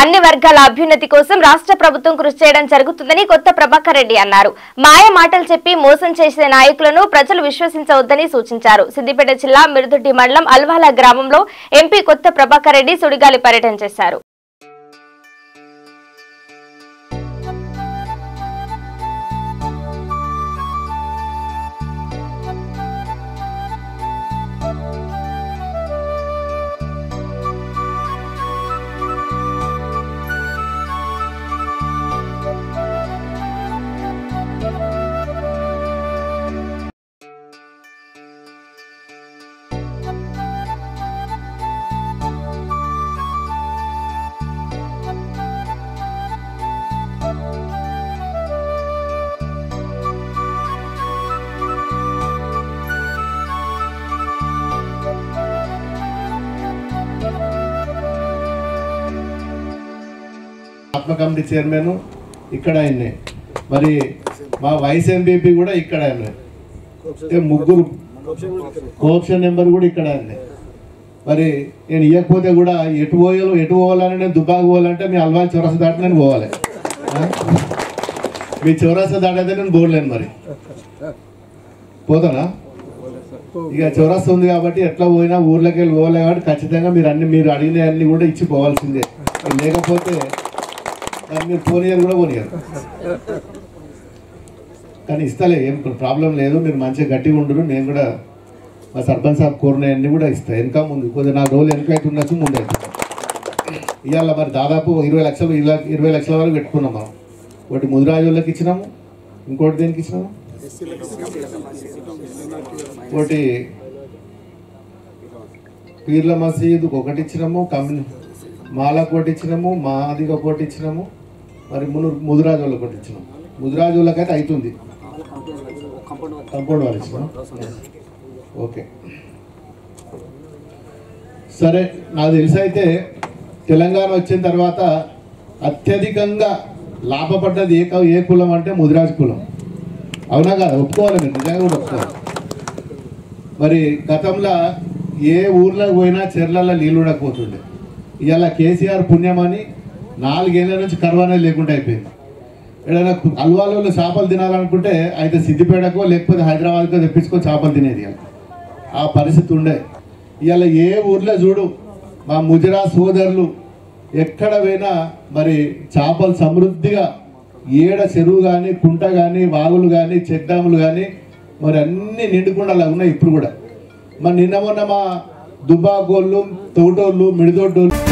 అన్ని వర్గాల అభ్యున్నతి కోసం రాష్ట్ర ప్రభుత్వం కృషి చేయడం జరుగుతుందని కొత్త ప్రభాకర్ రెడ్డి అన్నారు. మాయ మాటలు చెప్పి మోసం చేసే నాయకులను ప్రజలు విశ్వసించవద్దని సూచించారు. సిద్దిపేట జిల్లా మిరుదొడ్డి మండలం అల్వాల గ్రామంలో ఎంపీ కొత్త ప్రభాకర్ రెడ్డి సుడిగాలి పర్యటన చేశారు. ఆత్మ కమిటీ చైర్మన్ ఇక్కడ ఆయన్నే. మరి మా వైస్ ఎంపీపీ కూడా ఇక్కడ ఆయనే ముగ్గురు కోఆప్షన్ నెంబర్ కూడా ఇక్కడ ఆయనే మరి నేను ఇవ్వకపోతే కూడా ఎటు పోయాలో ఎటు పోవాలని నేను దుబ్బాకు పోవాలంటే మీ అల్వాల్ చౌరస దాటి నేను పోవాలి. మీ చౌరస దాటైతే నేను పోలేను మరి. పోతానా? ఇక చౌరస్తా ఉంది కాబట్టి ఎట్లా పోయినా ఊర్లోకి వెళ్ళి పోవాలి కాబట్టి ఖచ్చితంగా మీరు అన్ని మీరు అడిగిన అన్ని కూడా ఇచ్చి పోవాల్సిందే. లేకపోతే దాన్ని మీరు పోనీయరు కూడా పోనీయరు. కానీ ఇస్తలే ఏం ప్రాబ్లం లేదు మీరు మంచిగా గట్టిగా ఉండరు నేను కూడా మా సర్పంచ్ సాబ్ కోరినవన్నీ కూడా ఇస్తాను వెనక ముందు కొద్దిగా నా రోజులు వెనక అయితే ఉండొచ్చు ముందు. అవుతుంది ఇవాళ మరి దాదాపు ఇరవై లక్షలు ఇలా ఇరవై లక్షల వరకు పెట్టుకున్నాం మనం. ఒకటి ముదిరాజు ఇచ్చినాము ఇంకోటి దేనికి ఇచ్చినాము? ఒకటి పీర్ల మసీద్ ఒకటి ఇచ్చినాము కమ్యూనిటీ మాలకు ఒకటి ఇచ్చినాము మాదిగా ఒకటి ఇచ్చినాము మరి మును ముదిరాజు వాళ్ళకి ఒకటి ఇచ్చినాము వాళ్ళకైతే అవుతుంది కంపౌండ్ వాళ్ళు ఇచ్చినాం? ఓకే. సరే నాకు తెలిసి అయితే తెలంగాణ వచ్చిన తర్వాత అత్యధికంగా లాభపడ్డది ఏ క- ఏ కులం అంటే ముదిరాజు కులం. అవునా కాదు? ఒప్పుకోవాలి మీరు నిజంగా కూడా ఒప్పుకోవాలి. మరి గతంలో ఏ ఊర్లోకి పోయినా చెర్లలో నీళ్ళు ఉండకపోతుండే. ఇవాళ కేసీఆర్ పుణ్యమని నాలుగేళ్ళ నుంచి కర్వానే లేకుండా అయిపోయింది. ఏదైనా అల్వాలో చేపలు తినాలనుకుంటే అయితే సిద్దిపేటకో లేకపోతే హైదరాబాద్కో తెప్పించుకో చేపలు తినేది ఆ పరిస్థితి ఉండే. ఇవాళ ఏ ఊర్లో చూడు మా ముజరా సోదరులు ఎక్కడ పోయినా మరి చేపలు సమృద్ధిగా ఏడ చెరువు కానీ కుంట కానీ వాగులు కానీ చెక్ డ్యాములు కానీ మరి అన్ని నిండుకుండా ఉన్నాయి ఇప్పుడు కూడా. మరి నిన్న మొన్న మా దుబ్బాకోళ్ళు తోటోళ్ళు మిడిదొడ్డోళ్ళు